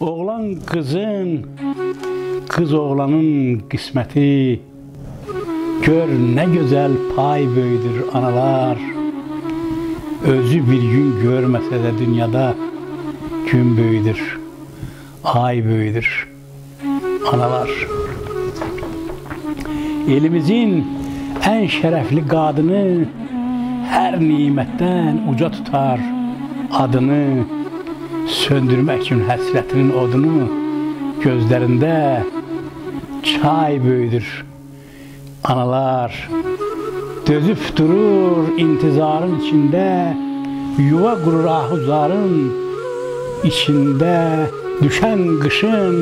Oğlan kızın, kız oğlanın kısmeti Gör ne güzel pay böyüdür analar. Özü bir gün görmese de dünyada gün böyüdür Ay böyüdür analar. Elimizin en şerefli kadını Her nimetten uca tutar adını söndürmek için həsrətinin odunu gözlərində çay böyüdür. Analar dözüb durur intizarın içində, yuva qurur ahuzarın içində, düşən qışın,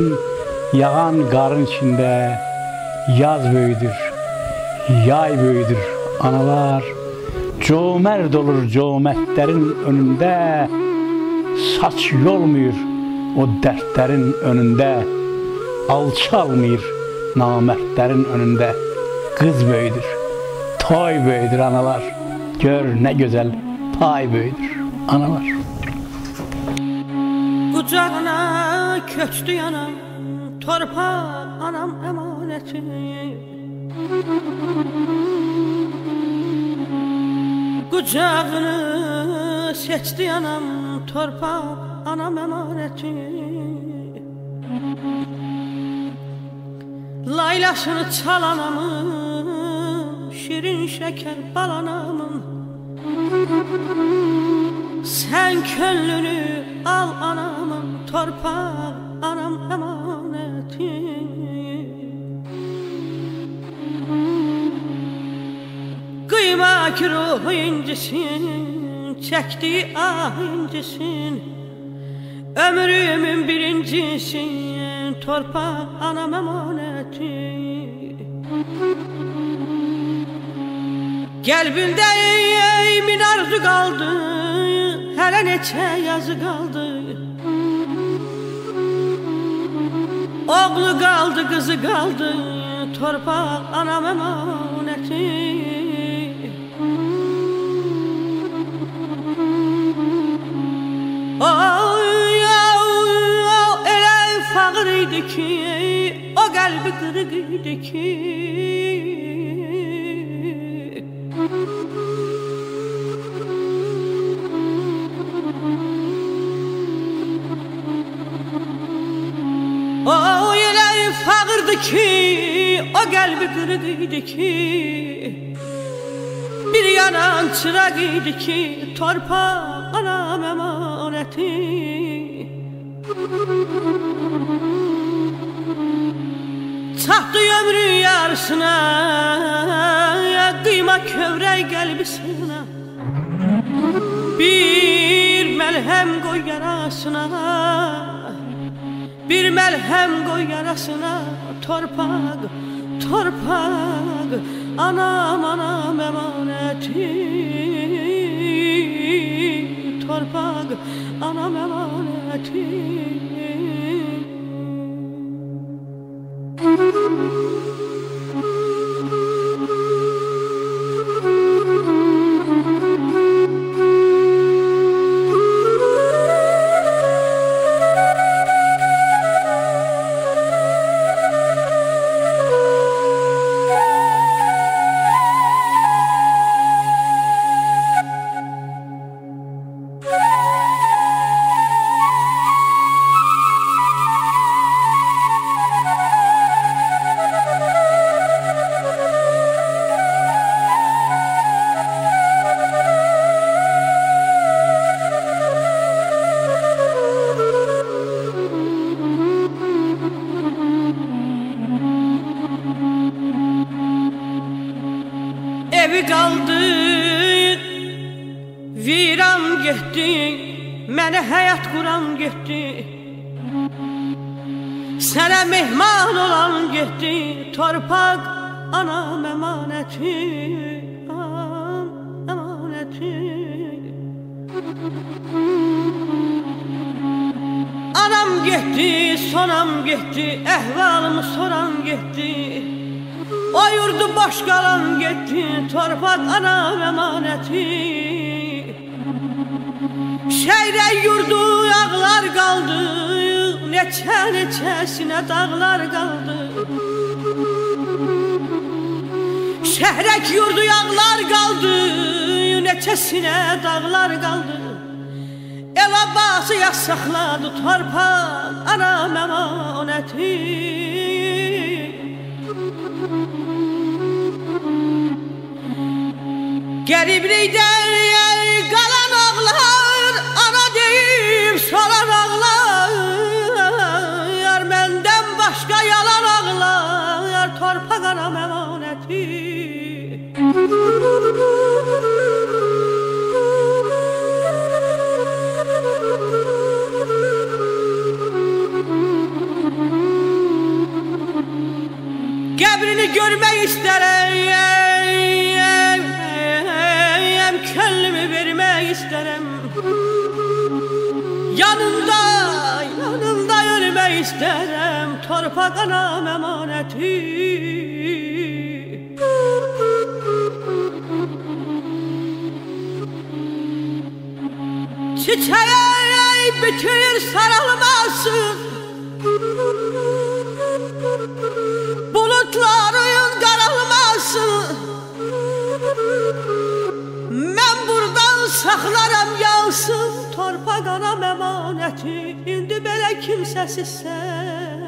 yağan qarın içində yaz böyüdür, yay böyüdür. Analar cömərd olur cömərtlərin önündə, saç yolmuyor o dertlerin önünde alçalmıyor namertlerin önünde? Kız böyüdür toy böyüdür analar. Gör ne güzel pay böyüdür analar. Kucağına köçtü yanam Torpaq anam emaneti Kucağını seçti anam Torpaq anam emaneti Laylasını çal anamın Şirin şeker bal anamın Sen könlünü al anamın Torpaq anam emaneti Kıyma ki ruhu incisin Çektiği ah incisin. Ömrümün birincisin Torpaq anam emaneti Qəlbimdə min arzu qaldı Hələ neçə yazı qaldı Oğlu qaldı, qızı qaldı Torpaq anam əmanəti idi ki O qırıq idi ki. O elə fağırdı ki O qırıq idi ki. Bir yanan çıraq idi ki Torpaq anam yarısına Qıyma kövrək qəlbisinə Bir məlhəm qoy yarasına Bir məlhəm qoy yarasına Torpaq, torpaq Anam, anam əmanəti Torpaq, anam əmanəti Viran getdi Mənə həyat quran getdi. Sənə mehman olan getdi Torpaq anam əmanəti Anam əmanəti Anam getdi, sonam getdi Əhvalımı soran getdi. O yurdu boş qalan getdi Torpaq anam əmanəti Yurdu ağlar kaldı neçə neçəsinə dağlar qaldı Şəhrək yurdu yağlar qaldı Neçəsinə dağlar qaldı El abbası yasaqladı torpaq Ana məmanəti Qəriblikdən qalan ağlar istərəm Yanında, yanında ölmək istərəm Torpaq anam əmanəti Çiçeğe bütün sarılmasın Buraxlaram yağsın torpaq anam əmanəti İndi belə kimsəsizsən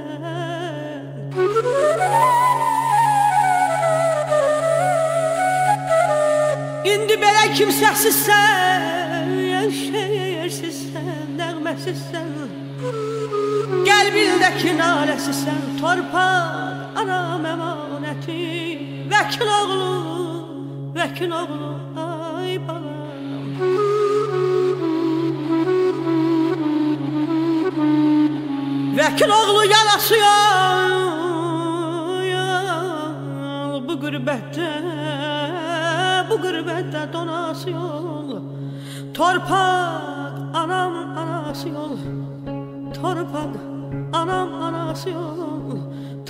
İndi belə kimsəsizsən Yer şey yersizsən, nəğməsizsən Gəl bil də ki naləsizsən Torpaq anam əmanəti Vəkil oğlu, vəkil oğlu Vəkil oğlu yalası yol Bu qürbətdə, bu qürbətdə donası yol Torpaq anam anası yol Torpaq anam anası yol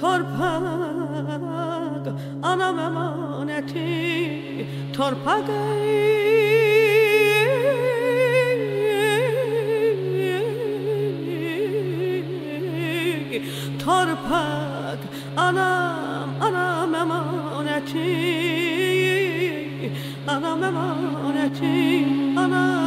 Torpaq anam əmanəti. Torpaq Torpaq anam anam əmanəti Anam əmanəti anam anam anam